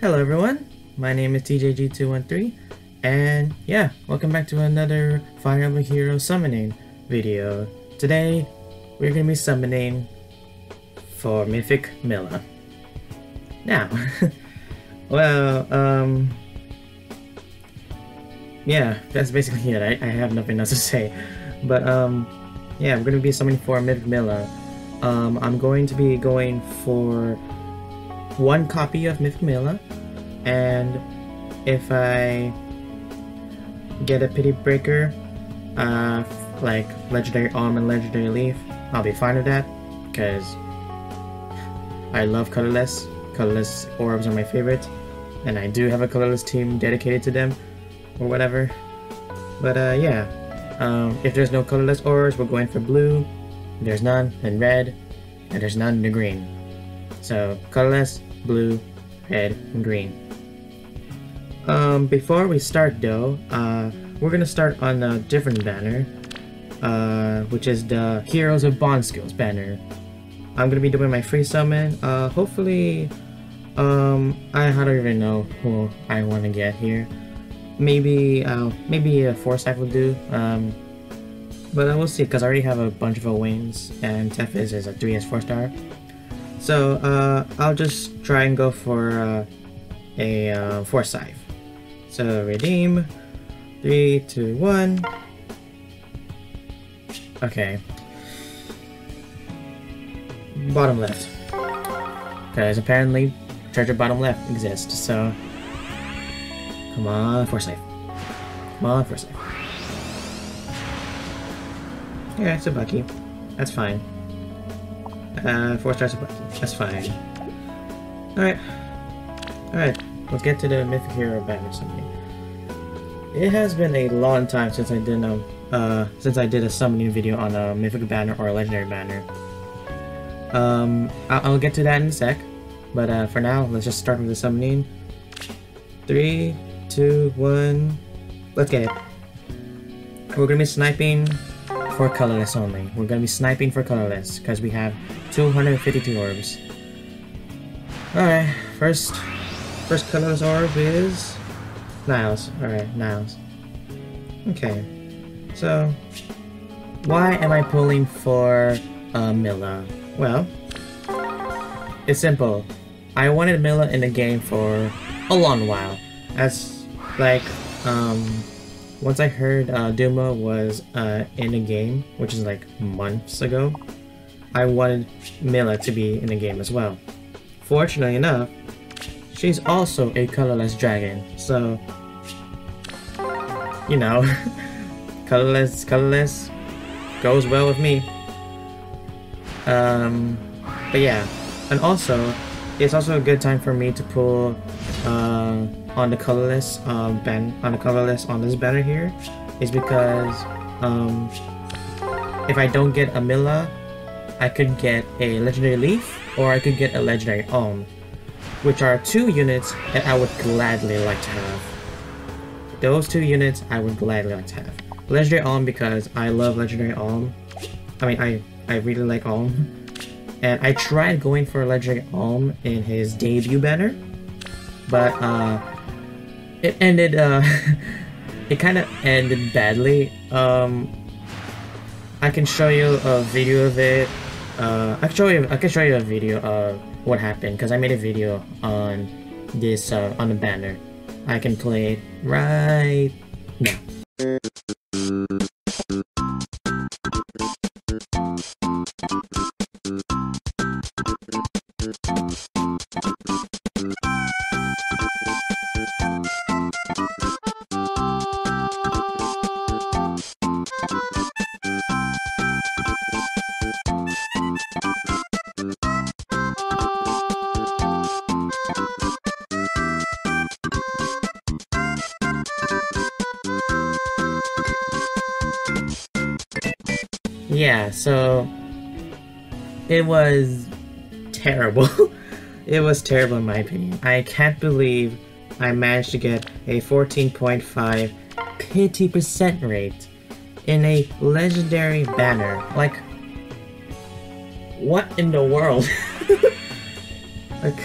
Hello everyone, my name is TJG213, and yeah, welcome back to another Fire Emblem Hero summoning video. Today, we're gonna be summoning for Mythic Mila. Now, well, um, yeah, that's basically it. I, I have nothing else to say. But, um, yeah, we're gonna be summoning for Mythic Mila. Um, I'm going to be going for one copy of Mythic and if I get a Pity Breaker, uh, like Legendary Alm and Legendary Leif, I'll be fine with that, because I love colorless. Colorless orbs are my favorite, and I do have a colorless team dedicated to them, or whatever. But uh, yeah, um, if there's no colorless orbs, we're going for blue. There's none in red, and there's none in green. So colorless, blue, red, and green. Um, before we start though, uh, we're gonna start on a different banner, uh, which is the Heroes of Bond Skills banner. I'm gonna be doing my free summon. Uh, hopefully, um, I, don't even know who I want to get here. Maybe, uh, maybe a Forsyth will do. Um, but I will see because I already have a bunch of wings and Tethys is a 3S 4 star. So uh, I'll just try and go for uh, a uh, Forsyth. So redeem. Three, two, one. Okay. Bottom left. Because apparently treasure bottom left exists, so... Come on, Forsyth. Come on, Forsyth. Yeah, it's a Bucky. That's fine. Uh, four stars of Bucky. That's fine. Alright. Alright, let's get to the Mythic Hero banner summoning. It has been a long time since I did a, uh, since I did a summoning video on a Mythic banner or a Legendary banner. Um, I'll, I'll get to that in a sec, but uh, for now, let's just start with the summoning. Three, two, one, let's get it. We're gonna be sniping for colorless only. We're gonna be sniping for colorless because we have 252 orbs. Alright, first first colorless orb is Niles. Alright, Niles. Okay. So why am I pulling for uh, Mila? Well, it's simple. I wanted Mila in the game for a long while. As like um once I heard uh, Duma was uh, in the game, which is like months ago, I wanted Mila to be in the game as well. Fortunately enough, she's also a colorless dragon, so you know, colorless, colorless goes well with me. Um, but yeah, and also, it's also a good time for me to pull uh, on the colorless um, ban on the colorless on this banner here is because um, if I don't get a Mila, I could get a legendary Leif or I could get a legendary Alm, which are two units that I would gladly like to have. Those two units I would gladly like to have. Legendary Alm because I love legendary Alm. I mean, I I really like Alm. And I tried going for legendary Alm in his debut banner, but uh, it ended uh it kind of ended badly. Um i can show you a video of it. Uh i can show you i can show you a video of what happened because i made a video on this uh on the banner. I can play it right now it was terrible. it was terrible in my opinion. I can't believe I managed to get a 14.5 pity percent rate in a legendary banner. Like, what in the world? like,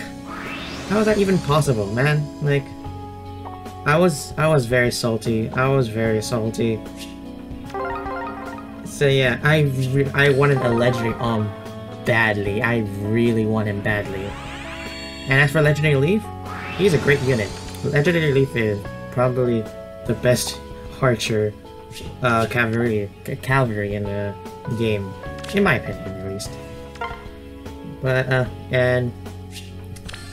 how is that even possible, man? Like, I was, I was very salty. I was very salty. So yeah, I, I wanted a legendary um badly. I really want him badly. And as for Legendary Leif, he's a great unit. Legendary Leif is probably the best archer uh, cavalry cavalry in the game, in my opinion at least. But uh, and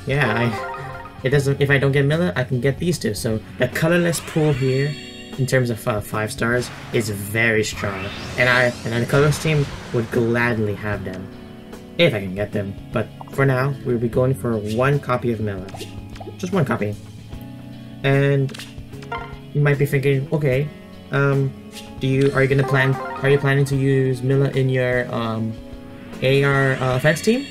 yeah, I it doesn't. If I don't get Mila, I can get these two. So the colorless pool here, in terms of uh, five stars, is very strong, and I and the colorless team would gladly have them if I can get them. But for now, we'll be going for one copy of Mila, just one copy. And you might be thinking, okay, um, do you are you gonna plan? Are you planning to use Mila in your um, AR uh, offense team?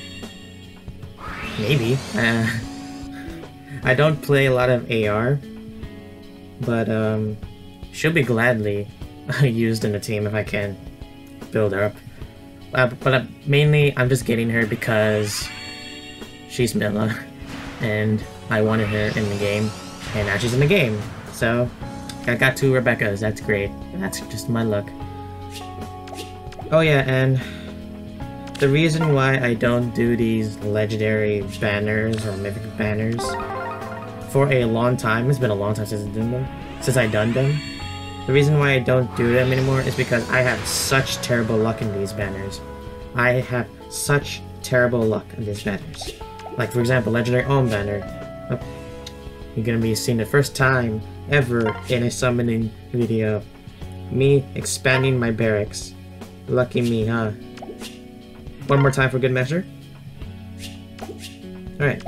Maybe. Uh, I don't play a lot of AR, but um, she'll be gladly used in the team if I can build her up. Uh, but uh, mainly, I'm just getting her because she's Mila, and I wanted her in the game, and now she's in the game. So I got two Rebecca's, that's great. That's just my luck. Oh yeah, and the reason why I don't do these legendary banners or mythic banners for a long time, it's been a long time since I've done them, since I done them. The reason why I don't do them anymore is because I have such terrible luck in these banners. I have such terrible luck in these banners. Like for example, legendary Alm banner. Oh, you're gonna be seeing the first time ever in a summoning video. Me expanding my barracks. Lucky me, huh? One more time for good measure. Alright.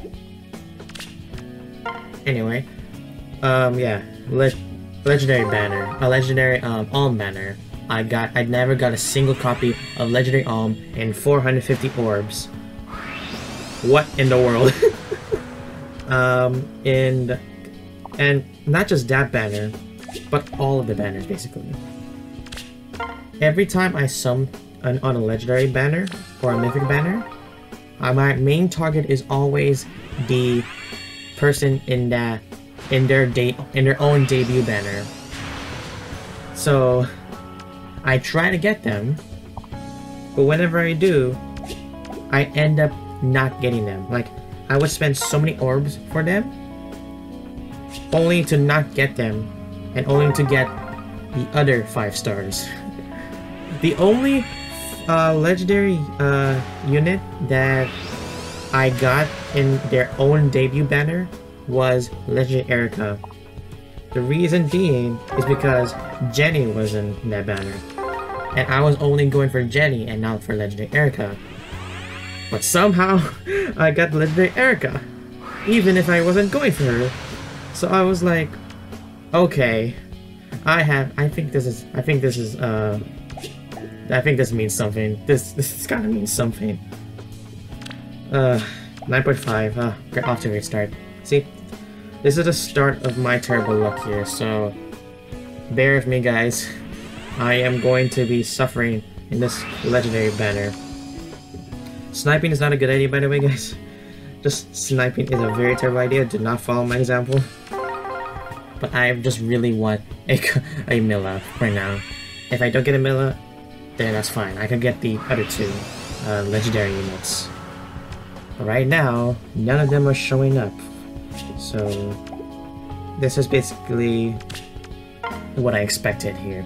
Anyway. Um, yeah. Le legendary banner. A legendary, um, Alm banner. I got- I never got a single copy of Legendary Alm and 450 orbs. What in the world? um, and and not just that banner, but all of the banners basically. Every time I sum an, on a legendary banner or a mythic banner, uh, my main target is always the person in that in their date in their own debut banner. So I try to get them, but whenever I do, I end up not getting them. Like I would spend so many orbs for them, only to not get them, and only to get the other five stars. the only uh, legendary uh, unit that I got in their own debut banner was Legend Eirika. The reason being is because Genny was in that banner. And I was only going for Genny and not for Legendary Eirika. But somehow, I got Legendary Eirika. Even if I wasn't going for her. So I was like, okay, I have, I think this is, I think this is, uh, I think this means something. This, this gotta mean something. Uh, 9.5, uh, off to a great start. See, this is the start of my terrible luck here, so bear with me guys. I am going to be suffering in this legendary banner. Sniping is not a good idea by the way guys. Just sniping is a very terrible idea, do not follow my example. But I just really want a, a Mila right now. If I don't get a Mila, then that's fine. I can get the other two uh, legendary units. Right now, none of them are showing up. So, this is basically what I expected here.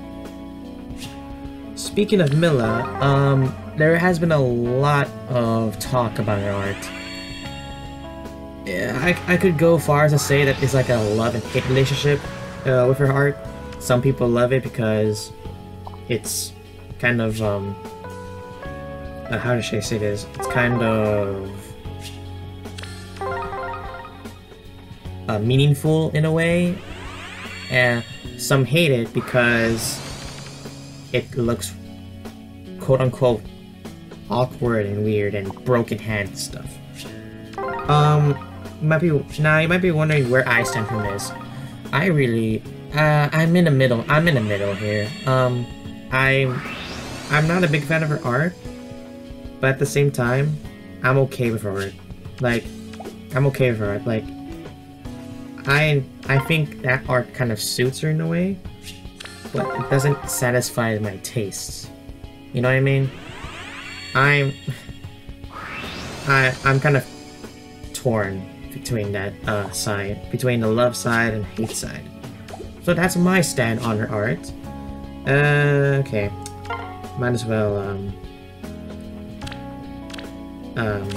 Speaking of Mila, um, there has been a lot of talk about her art. Yeah, I, I could go far as to say that it's like a love and hate relationship uh, with her art. Some people love it because it's kind of, um, uh, how should I say this? It's kind of uh, meaningful in a way, and some hate it because it looks quote unquote awkward and weird and broken hand stuff. Um, might be now you might be wondering where I stand from this. I really, uh, I'm in the middle. I'm in the middle here. Um, I'm, I'm not a big fan of her art, but at the same time, I'm okay with her art. Like, I'm okay with her. Art. Like, I I think that art kind of suits her in a way, but it doesn't satisfy my tastes. You know what I mean? I'm I I'm kind of torn between that uh, side, between the love side and hate side. So that's my stand on her art. Uh, okay, might as well um um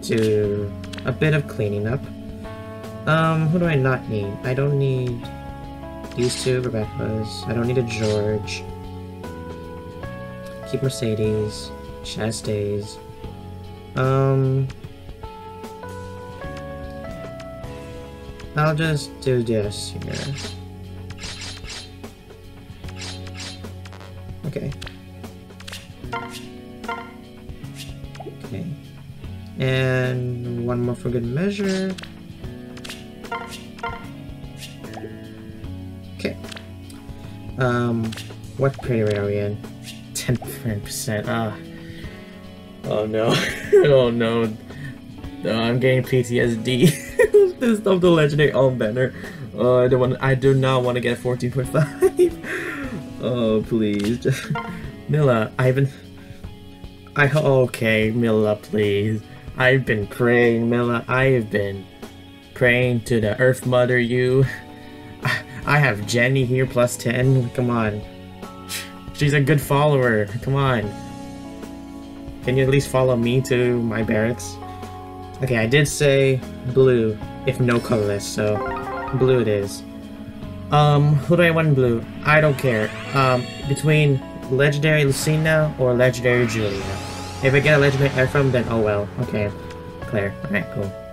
do a bit of cleaning up. Um, who do I not need? I don't need these two Rebecca's. I don't need a George. Keep Mercedes. Chaz. Um, I'll just do this here. Okay. Okay. And one more for good measure. Um, what rate are we in? 10%. Ah. Oh no. oh no. No, I'm getting PTSD. this of the legendary Alm banner. Oh, I don't want. I do not want to get 14.5. oh please, Mila. I've been. I okay, Mila, please. I've been praying, Mila. I have been praying to the Earth Mother. You. I, have Genny here plus 10. Come on. She's a good follower. Come on. Can you at least follow me to my barracks? Okay, I did say blue, if no colorless, so blue it is. Um, who do I want in blue? I don't care. Um, between Legendary Lucina or Legendary Julia. If I get a Legendary Ephraim, then oh well. Okay, Claire. Alright, cool.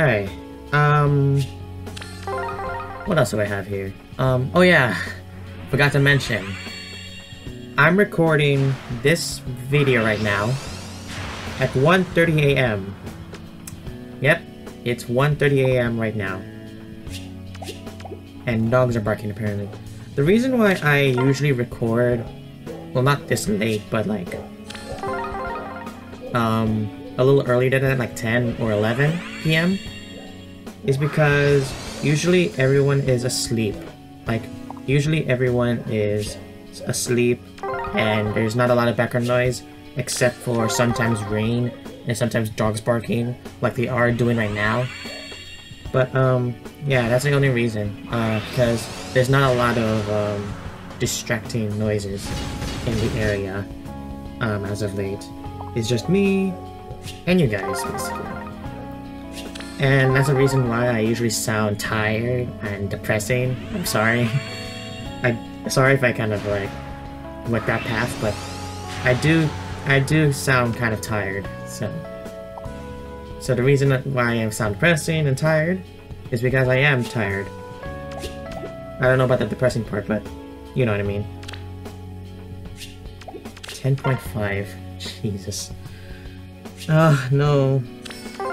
Alright. Um... What else do I have here? Um, oh yeah. Forgot to mention. I'm recording this video right now at 1.30 a.m. Yep, it's 1.30 a.m. right now. And dogs are barking apparently. The reason why I usually record, well not this late, but like, um, a little earlier than that, like 10 or 11 p.m. is because usually everyone is asleep. Like, usually everyone is asleep and there's not a lot of background noise except for sometimes rain and sometimes dogs barking like they are doing right now. But um, yeah, that's the only reason uh, because there's not a lot of um, distracting noises in the area um, as of late. It's just me and you guys basically. And that's the reason why I usually sound tired and depressing. I'm sorry. I sorry if I kind of like went that path, but I do I do sound kind of tired, so so the reason why I sound depressing and tired is because I am tired. I don't know about the depressing part, but you know what I mean. 10.5. Jesus. Ah, no.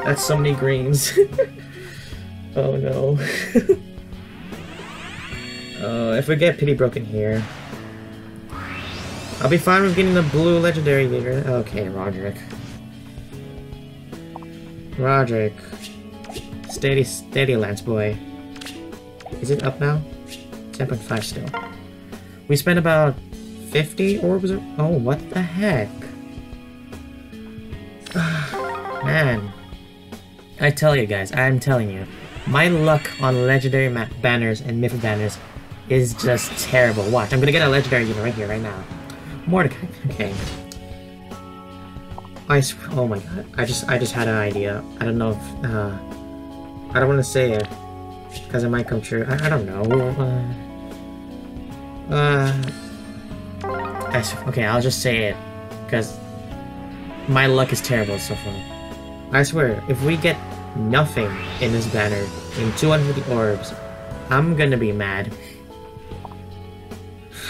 That's so many greens. oh no. uh, if we get Pity Broken here, I'll be fine with getting the blue legendary leader. Okay, Roderick. Roderick. Steady, steady, Lance boy. Is it up now? 10.5 still. We spent about 50 orbs. Oh, what the heck? Man. I tell you guys, I'm telling you. My luck on legendary banners and mythic banners is just terrible. Watch, I'm gonna get a legendary unit right here, right now. Mordecai. Okay. I oh my god. I just I just had an idea. I don't know if uh I don't want to say it because it might come true. I, I don't know. Uh, uh I, okay, I'll just say it because my luck is terrible so far. I swear, if we get nothing in this banner in 250 orbs, I'm gonna be mad.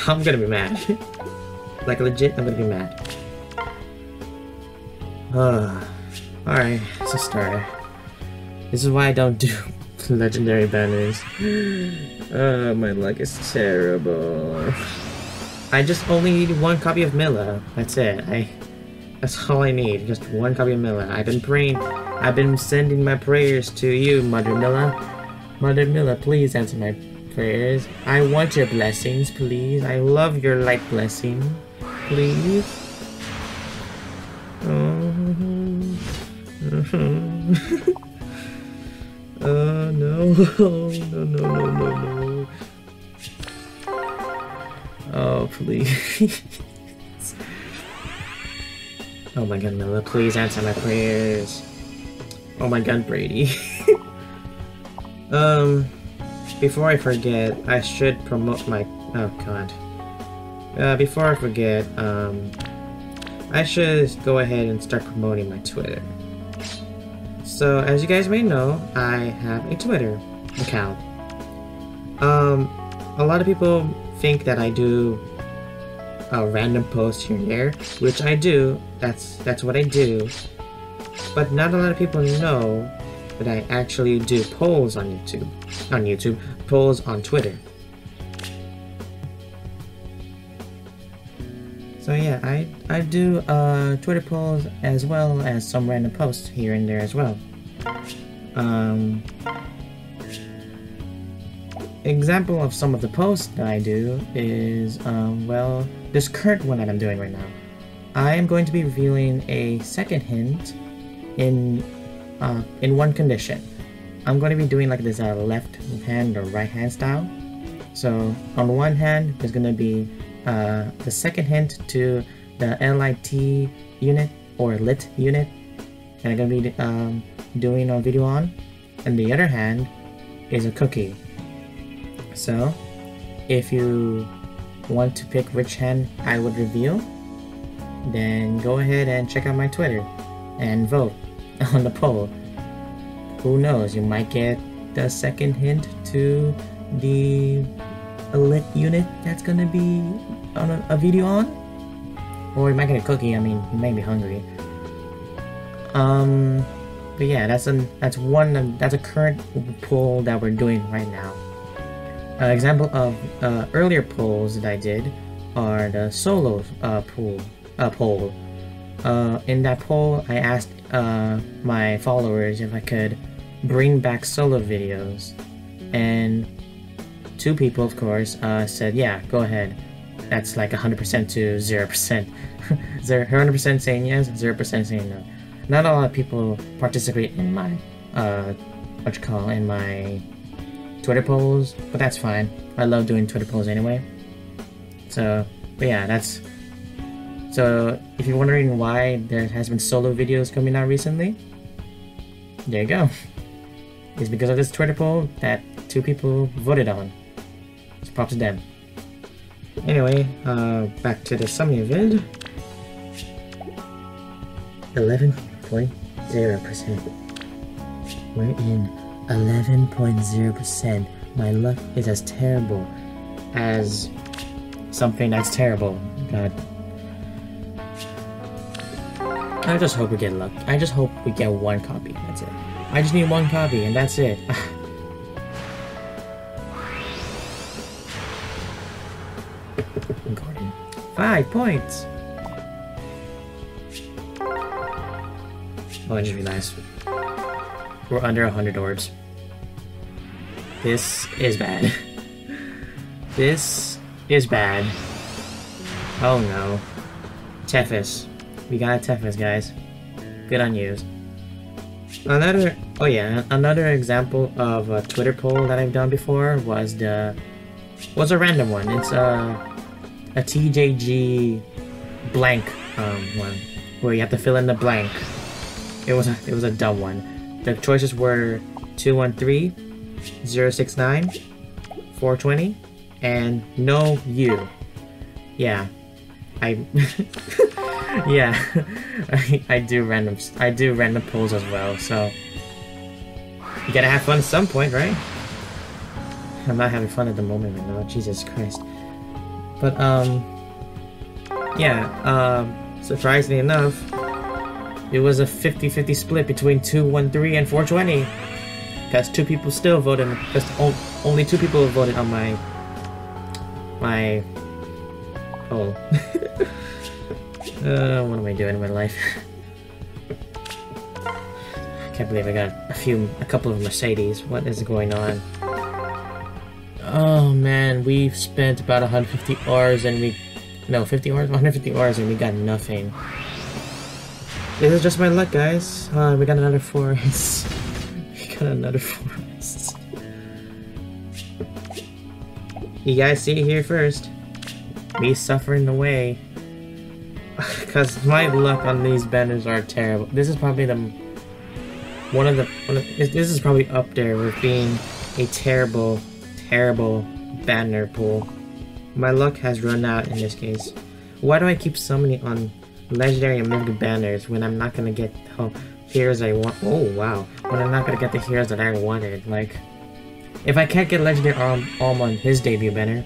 I'm gonna be mad. Like legit, I'm gonna be mad. Uh, Alright, it's a start. This is why I don't do legendary banners. Uh, my luck is terrible. I just only need one copy of Mila. That's it. I that's all I need. Just one copy of Mila. I've been praying I've been sending my prayers to you, Mother Mila. Mother Mila, please answer my prayers. I want your blessings, please. I love your light blessing. Please. Oh, oh no. No, no, no, no, no. Oh, please. Oh my god, Mila, please answer my prayers. Oh my god, Brady. um, before I forget, I should promote my... Oh god. Uh, before I forget, um, I should go ahead and start promoting my Twitter. So, as you guys may know, I have a Twitter account. Um, a lot of people think that I do a random post here and there, which I do. That's that's what I do. But not a lot of people know that I actually do polls on YouTube. On YouTube, polls on Twitter. So yeah, I, I do uh, Twitter polls as well as some random posts here and there as well. Um, example of some of the posts that I do is, um, well, this current one that I'm doing right now. I am going to be revealing a second hint in uh, in one condition. I'm going to be doing like this uh, left hand or right hand style. So on one hand, there's going to be uh, the second hint to the LIT unit or lit unit that I'm going to be um, doing a video on. And the other hand is a cookie. So if you want to pick which hand I would reveal, then go ahead and check out my Twitter and vote. on the poll. Who knows, you might get the second hint to the elite unit that's gonna be on a, a video on. Or you might get a cookie, I mean, you may be hungry. Um, but yeah, that's an that's one that's a current poll that we're doing right now. Uh, example of uh, earlier polls that I did are the solo uh, poll. Uh, poll. Uh, in that poll, I asked uh, my followers if I could bring back solo videos. And two people, of course, said, yeah, go ahead. That's like 100% to 0%. 100% saying yes, 0% saying no. Not a lot of people participate in my, what you call, in my Twitter polls, but that's fine. I love doing Twitter polls anyway. So, but yeah, that's so if you're wondering why there has been solo videos coming out recently, there you go. It's because of this Twitter poll that two people voted on. So props to them. Anyway, uh, back to the summary vid. 11.0%. We're in 11.0%. My luck is as terrible as something that's terrible. God I just hope we get luck. I just hope we get one copy. That's it. I just need one copy, and that's it. Gordin. Five points! Oh, I just realized. We're under 100 orbs. This is bad. this is bad. Oh no. Tethys. We got a Tethys, guys. Good on you. Another, oh yeah, another example of a Twitter poll that I've done before was the, was a random one. It's a, a TJG blank um, one, where you have to fill in the blank. It was a, it was a dumb one. The choices were 213, 069, 420, and no you. Yeah, I yeah, I, I do random I do random polls as well. So you gotta have fun at some point, right? I'm not having fun at the moment right now. Jesus Christ. But um, yeah. Um, surprisingly enough, it was a 50-50 split between 213 and 420. Because two people still voted. Because only two people voted on my my Oh. uh, what am I doing in my life? I can't believe I got a few, a couple of Mercedes. What is going on? Oh man, we've spent about 150 hours and we, no, 50 hours, 150 hours and we got nothing. This is just my luck, guys. Uh, we got another Forrest. got another Forrest. You guys see it here first. Me suffering the way. Because my luck on these banners are terrible. This is probably the... One of the... One of, this is probably up there with being a terrible, terrible banner pool. My luck has run out in this case. Why do I keep summoning on legendary and mythic banners when I'm not gonna get the heroes I want? Oh, wow. But I'm not gonna get the heroes that I wanted. Like... If I can't get Legendary Alm, on his debut banner,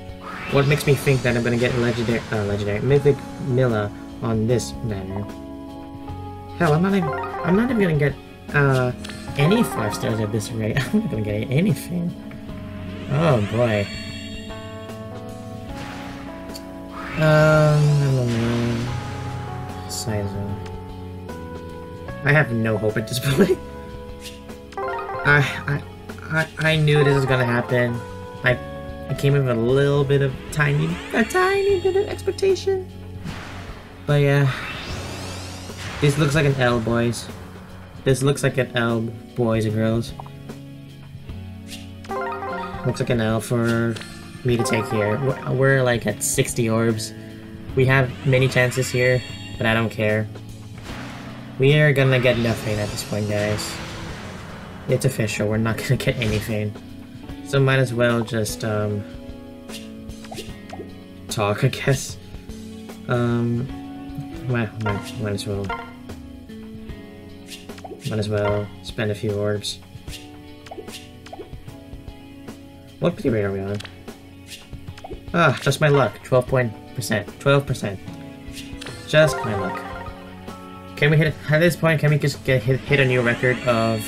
what makes me think that I'm gonna get Legendary, uh, Legendary, Mythic Mila on this banner? Hell, I'm not even, I'm not even gonna get, uh, any 5 stars at this rate. I'm not gonna get anything. Oh boy. Um, I don't know. Sizer. I have no hope at this point. I, I, I, I knew this was gonna happen. I, I came in with a little bit of tiny, a tiny bit of expectation. But yeah, this looks like an L, boys. This looks like an L, boys and girls. Looks like an L for me to take here. We're, we're like at 60 orbs. We have many chances here, but I don't care. We are gonna get nothing at this point, guys. It's official, we're not gonna get anything. So might as well just, um... Talk, I guess. Um... Might, might, might as well... Might as well spend a few orbs. What pity rate are we on? Ah, just my luck. 12 point percent. 12%. Just my luck. Can we hit, at this point, can we just get hit, hit a new record of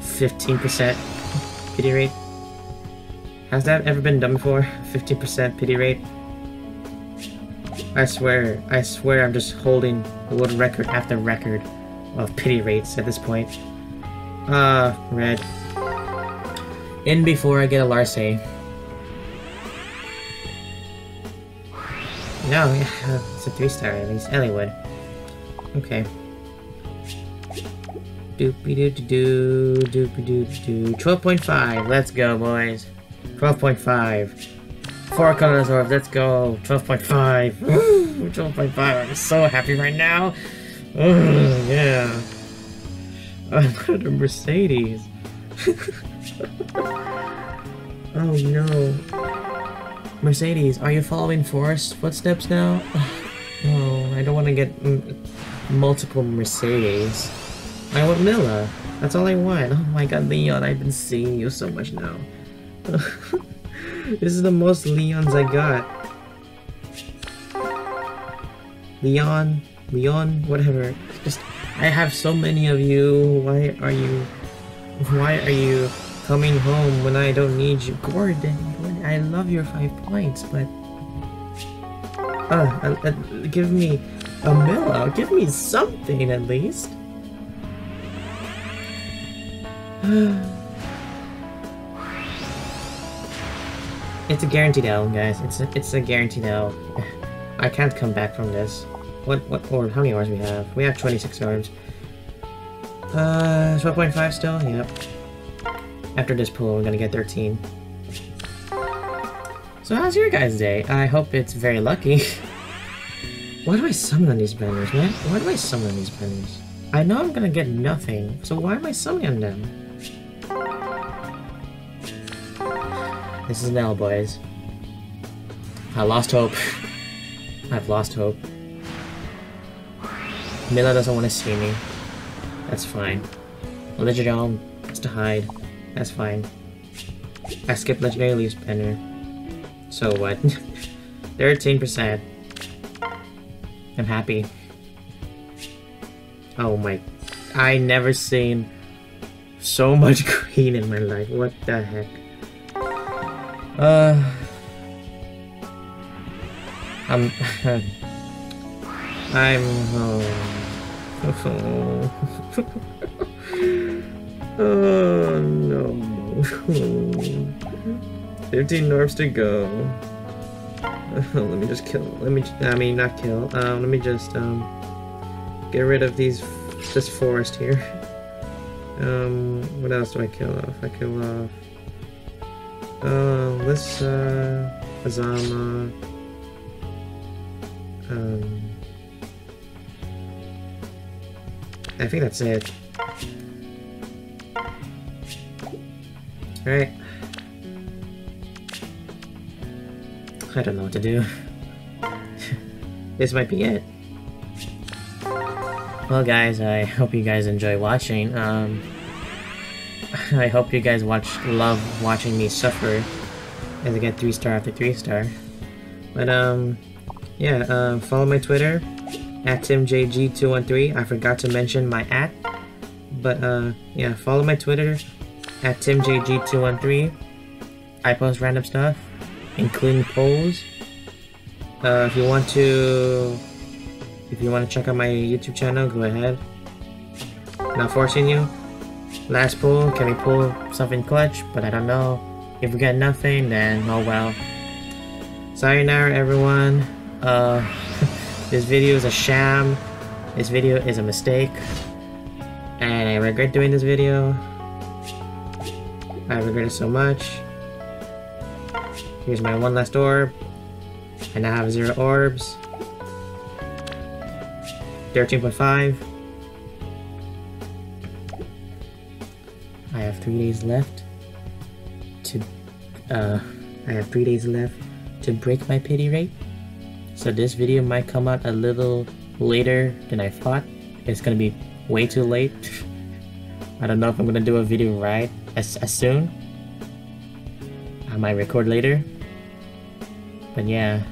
15% pity rate. Has that ever been done before? 15% pity rate? I swear, I swear I'm just holding the world record after record of pity rates at this point. Ah, uh, red. In before I get a Larcei. No, it's a 3 star at least. Eliwood. Okay. Doopy doo doo doo doopy doo doo. 12.5. Let's go, boys. 12.5. Four colors orb. Let's go. 12.5. 12.5. I'm so happy right now. Yeah. Another Mercedes. oh no. Mercedes, are you following Forrest's footsteps now? Oh, I don't want to get mm, multiple Mercedes. I want Mila. That's all I want. Oh my god, Leon, I've been seeing you so much now. this is the most Leons I got. Leon, Leon, whatever. Just, I have so many of you. Why are you, why are you coming home when I don't need you? Gordin, Gordin I love your five points, but... Uh, uh, uh give me a Mila. Give me something at least. it's a guaranteed L, guys. It's a, it's a guaranteed L. I can't come back from this. What what orb? How many orbs we have? We have 26 orbs. Uh, 12.5 still? Yep. After this pool, we're gonna get 13. So how's your guys' day? I hope it's very lucky. why do I summon on these banners, man? Why do I summon on these banners? I know I'm gonna get nothing, so why am I summoning them? This is now, boys. I lost hope. I've lost hope. Mila doesn't want to see me. That's fine. Legendary has to hide. That's fine. I skipped Legendary Leif's Banner. So what? 13%. I'm happy. Oh my... I never seen so much green in my life. What the heck? Uh, I'm... I'm home. oh no. 15 Norps to go. let me just kill. Let me. I mean, not kill. Um, let me just um get rid of these. This Forrest here. Um, what else do I kill off? I kill off. Uh, Lissa, Azama. Um, I think that's it. Alright. I don't know what to do. this might be it. Well guys, I hope you guys enjoy watching. Um, I hope you guys watch love watching me suffer as I get 3 star after 3 star. But um, yeah, uh, follow my Twitter at TimJG213. I forgot to mention my at. But uh, yeah, follow my Twitter at TimJG213. I post random stuff including polls. Uh, if you want to, if you want to check out my YouTube channel, go ahead. Not forcing you. Last pull, can we pull something clutch? But I don't know. If we get nothing, then oh well. Sayonara, everyone. Uh, this video is a sham. This video is a mistake. And I regret doing this video. I regret it so much. Here's my one last orb. I now have zero orbs. 13.5. I have three days left to, uh, I have three days left to break my pity rate. So this video might come out a little later than I thought. It's gonna be way too late. I don't know if I'm gonna do a video right as, as soon. I might record later. But yeah,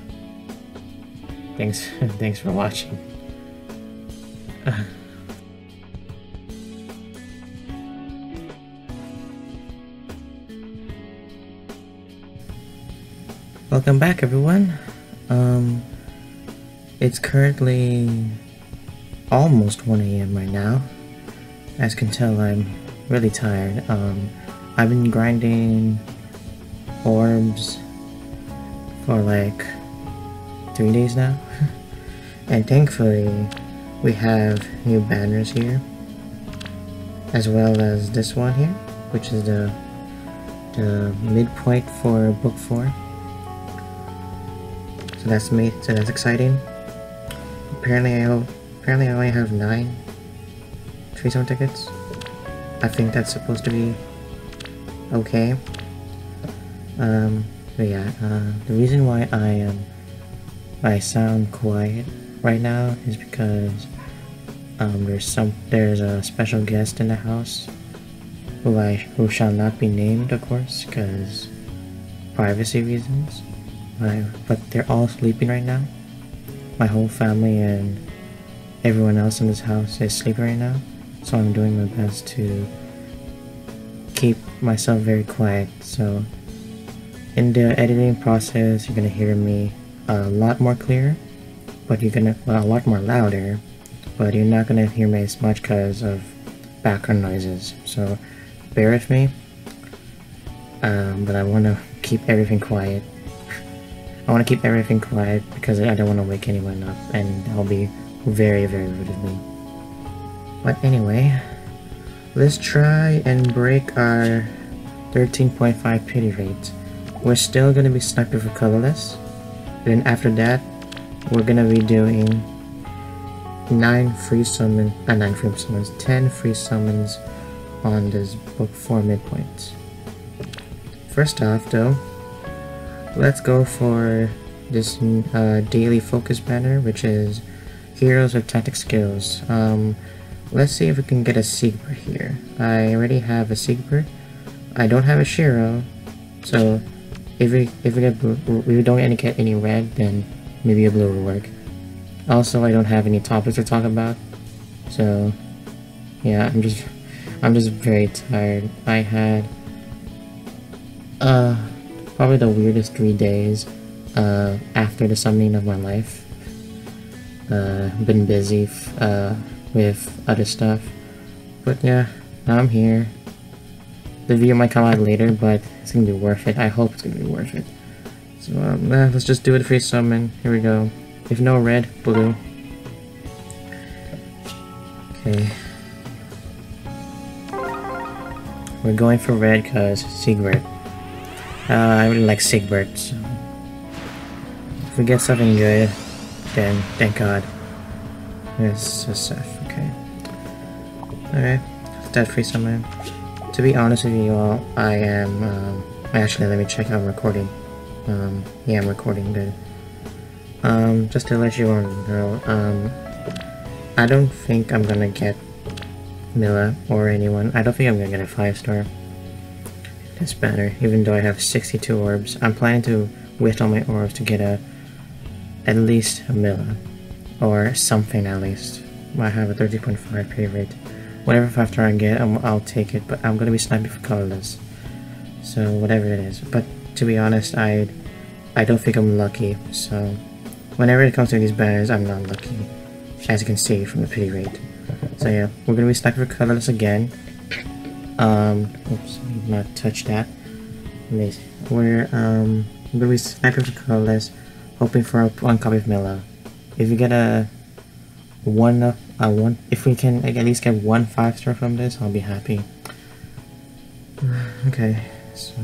thanks, thanks for watching. Welcome back, everyone. Um, it's currently almost 1 a.m. right now. As can tell, I'm really tired. Um, I've been grinding orbs for like three days now. and thankfully, we have new banners here, as well as this one here, which is the the midpoint for book four. So that's me. So that's exciting. Apparently, I apparently I only have nine tree zone tickets. I think that's supposed to be okay. Um, but yeah, uh, the reason why I um, I sound quiet right now is because um, there's some there's a special guest in the house who I who shall not be named, of course, because privacy reasons. I, but they're all sleeping right now. My whole family and everyone else in this house is sleeping right now, so I'm doing my best to keep myself very quiet. So in the editing process, you're gonna hear me a lot more clear, but you're gonna well, a lot more louder, but you're not gonna hear me as much because of background noises. So bear with me. Um, but I want to keep everything quiet. I want to keep everything quiet because I don't want to wake anyone up, and that'll be very, very rude of me. But anyway, let's try and break our 13.5 pity rate. We're still gonna be sniping for colorless. Then after that, we're gonna be doing nine free summon, uh, nine free summons, ten free summons on this book four midpoints. First off, though, let's go for this uh, daily focus banner, which is heroes with tactic skills. Um, let's see if we can get a Siegbert here. I already have a Siegbert. I don't have a Shiro, so if we if we get blue, we don't get any red, then maybe a blue will work. Also, I don't have any topics to talk about, so yeah, I'm just I'm just very tired. I had uh probably the weirdest three days uh, after the summoning of my life. Uh, been busy uh, with other stuff. But yeah, now I'm here. The video might come out later, but it's gonna be worth it. I hope it's gonna be worth it. So um, eh, let's just do it free summon. Here we go. If no red, blue. Okay. We're going for red because Siegbert. Uh, I really like Siegbert. So if we get something good, then thank God. It's Seth, okay. Alright, that free summon. To be honest with you all, I am, um, actually let me check I'm recording. Um, yeah, I'm recording good. Um, just to let you all know, um, I don't think I'm gonna get Mila or anyone. I don't think I'm gonna get a 5 star. This banner, even though I have 62 orbs. I'm planning to all my orbs to get a at least a Mila. Or something at least. I have a 30.5 pay rate. Whatever 5 star I get, i will take it, but I'm gonna be sniping for colorless. So whatever it is. But to be honest, I I don't think I'm lucky, so whenever it comes to these banners, I'm not lucky. As you can see from the pity rate. So yeah, we're gonna be sniping for colorless again. Um, oops, not touch that. We're um, gonna be sniping for colorless, hoping for a one copy of Mila. If we get a one, uh, want if we can like, at least get one five star from this, I'll be happy. Okay, so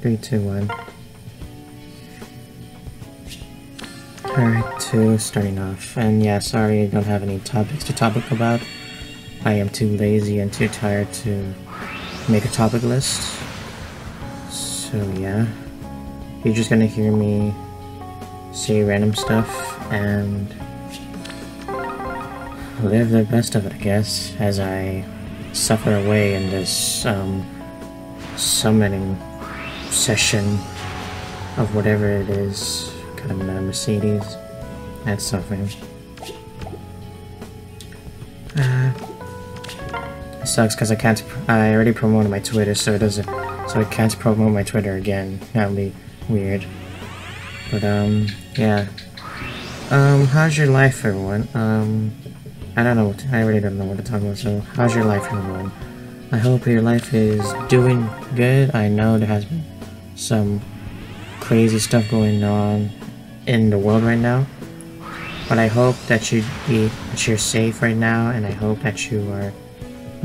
three, two, one. Alright, two, starting off. And yeah, sorry I don't have any topics to topic about. I am too lazy and too tired to make a topic list. So yeah, you're just gonna hear me say random stuff and live the best of it, I guess, as I suffer away in this um, summoning session of whatever it is. Got a Mercedes. That's something. Uh, it sucks because I can't. I already promoted my Twitter, so it doesn't. So I can't promote my Twitter again. That'd be weird. But um, yeah. Um, how's your life, everyone? Um, I don't know. I really don't know what to talk about. So, how's your life, everyone? I hope your life is doing good. I know there has been some crazy stuff going on in the world right now. But I hope that you be that you're safe right now and I hope that you are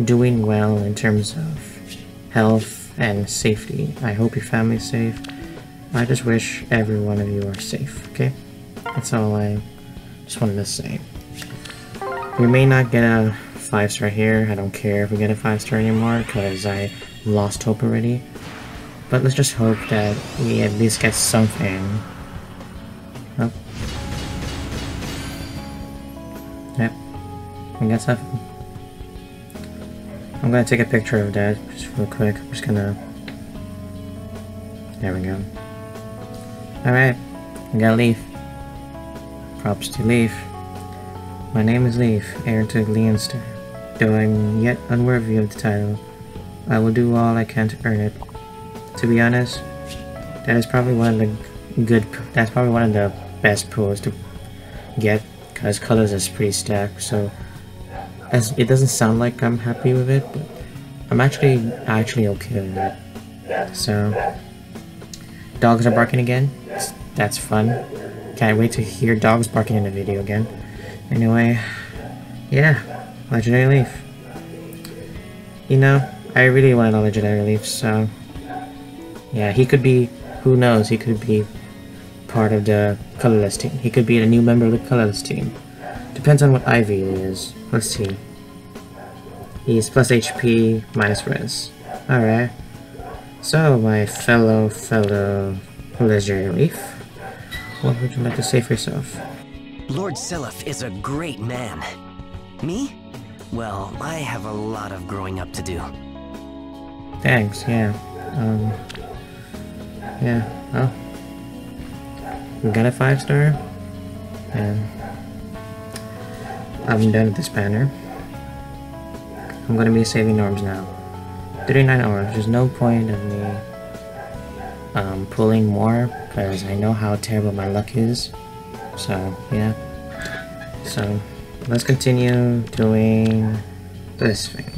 doing well in terms of health and safety. I hope your family's safe. I just wish every one of you are safe, okay? That's all I just wanted to say. We may not get a 5 star here. I don't care if we get a 5 star anymore because I lost hope already. But let's just hope that we at least get something. Oh. Yep. I guess I've... I'm gonna take a picture of that just real quick. I'm just gonna... There we go. Alright. I gotta leave. Props to Leif. My name is Leif, heir to Leonster. Though I'm yet unworthy of the title, I will do all I can to earn it. To be honest, that is probably one of the good, that's probably one of the best pools to get, because colors is pretty stacked, so as it doesn't sound like I'm happy with it, but I'm actually, actually okay with it. So, dogs are barking again, that's fun. Can't wait to hear dogs barking in the video again. Anyway, yeah, Legendary Leif. You know, I really wanted a Legendary Leif, so... Yeah, he could be, who knows, he could be part of the colorless team. He could be a new member of the colorless team. Depends on what IV is. Let's see. He's plus HP, minus res. Alright. So, my fellow, fellow Legendary Leif, what would you like to say for yourself? Lord Seliph is a great man. Me? Well, I have a lot of growing up to do. Thanks, yeah. Um, yeah, well. We got a 5 star. And I'm done with this banner. I'm gonna be saving orbs now. 39 orbs, there's no point of me um, pulling more because I know how terrible my luck is. So, yeah. So, let's continue doing this thing.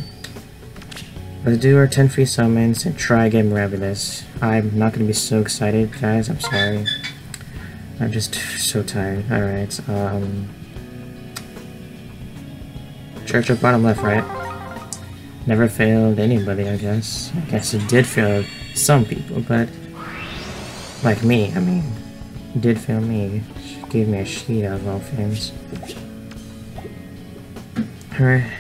Let's do our 10 free summons and try again Mirabilis. I'm not gonna be so excited, guys. I'm sorry. I'm just so tired. Alright, um... Church of bottom left, right? Never failed anybody, I guess. I guess it did fail some people, but... Like me, I mean... Did fail me. Gave me a sheet of all things. Alright.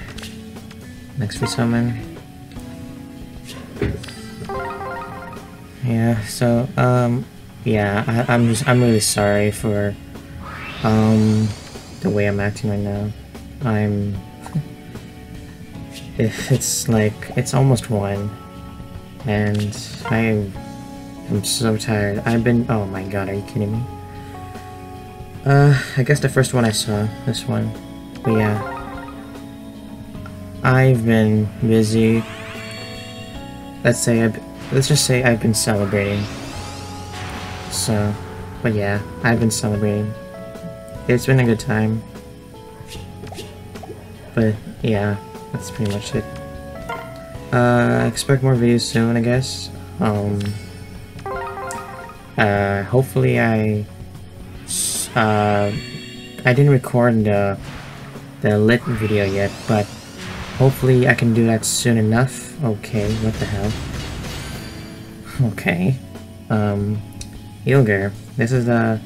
Next we summon. Yeah, so, um, yeah, I, I'm just, I'm really sorry for, um, the way I'm acting right now. I'm, If it's like, it's almost one, and I am so tired. I've been, oh my god, are you kidding me? Uh, I guess the first one I saw, this one, but yeah. I've been busy. Let's say I've, let's just say I've been celebrating. So, but yeah, I've been celebrating. It's been a good time. But yeah, that's pretty much it. Uh, expect more videos soon, I guess. Um, uh, hopefully I, uh, I didn't record the, the lit video yet, but Hopefully I can do that soon enough. Okay, what the hell? Okay. Um, Ylgr, this is the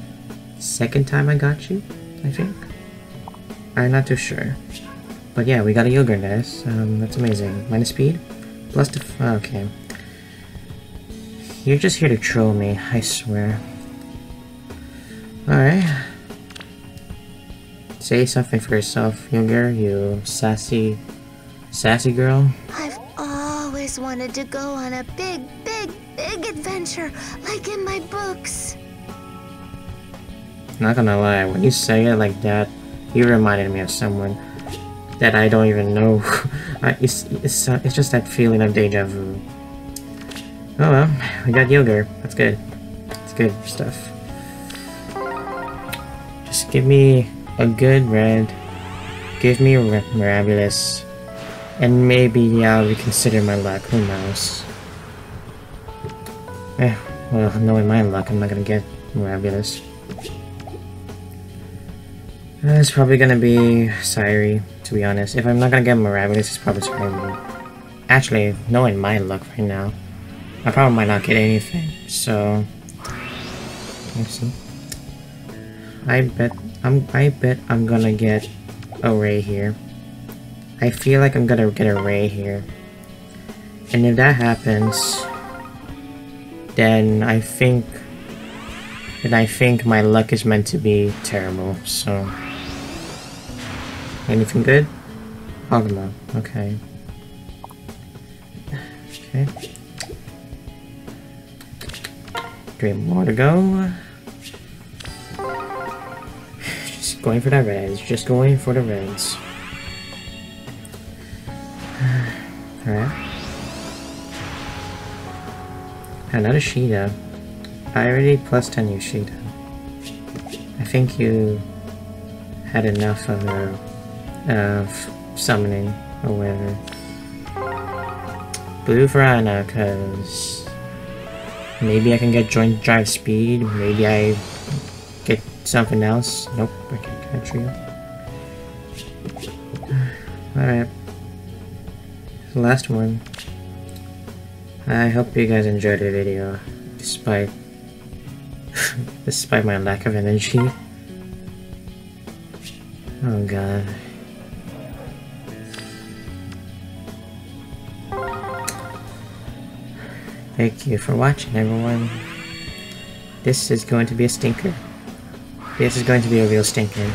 second time I got you, I think? I'm not too sure. But yeah, we got a Ylgr nest. Um, that's amazing. Minus speed? Plus the... okay. You're just here to troll me, I swear. Alright. Say something for yourself, Ylgr, you sassy Sassy girl? I've always wanted to go on a big, big, big adventure, like in my books. Not gonna lie, when you say it like that, you reminded me of someone that I don't even know. it's, it's, uh, it's just that feeling of deja vu. Oh well, we got Yogurt. That's good. That's good stuff. Give me a good red. Give me a Mirabilis. And maybe I'll reconsider my luck, who knows. Eh, well, knowing my luck, I'm not gonna get Mirabilis. Uh, it's probably gonna be Say'ri, to be honest. If I'm not gonna get Mirabilis, it's probably Say'ri. Actually, knowing my luck right now, I probably might not get anything, so... Let's see. I bet I'm I bet I'm gonna get a Ray here. I feel like I'm gonna get a Ray here. And if that happens, then I think then I think my luck is meant to be terrible, so anything good? Ogma, okay. Okay. Three more to go. Going for the reds, just going for the reds. Alright. Another Sheeta. I already plus 10 you Sheeta. I think you had enough of a, of summoning or whatever. Blue for Anna, cause maybe I can get joint drive speed, maybe I something else. Nope, I can't catch you. Alright last one. I hope you guys enjoyed the video, despite despite my lack of energy. Oh god. Thank you for watching everyone. This is going to be a stinker. This is going to be a real stinker.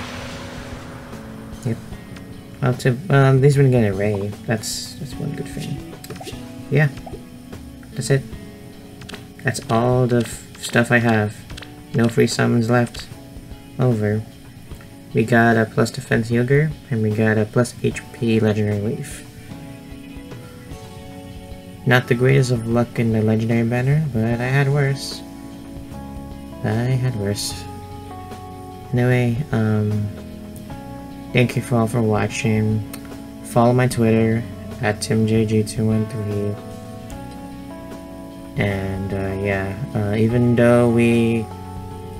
To, well, at least we're gonna get ray. That's that's one good thing. Yeah, that's it. That's all the stuff I have. No free summons left. Over. We got a plus defense Yogurt, and we got a plus HP legendary Leif. Not the greatest of luck in the legendary banner, but I had worse. I had worse. Anyway, um, thank you for all for watching. Follow my Twitter at timjg213. And uh, yeah, uh, even though we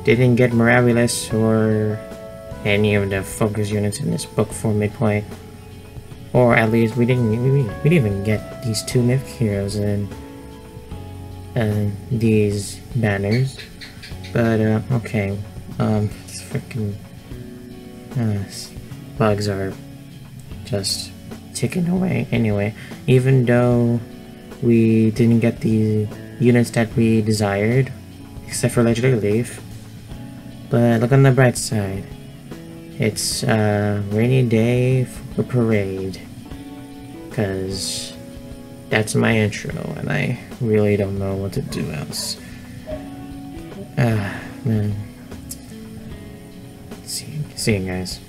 didn't get Mirabilis or any of the focus units in this book for midpoint, or at least we didn't we, we didn't even get these two mythic heroes and uh, these banners. But uh, okay, um, freaking uh, bugs are just ticking away. Anyway, even though we didn't get the units that we desired, except for Legendary Leif, but look on the bright side. It's a rainy day for parade. Because that's my intro, and I really don't know what to do else. Ah, man. See, you guys.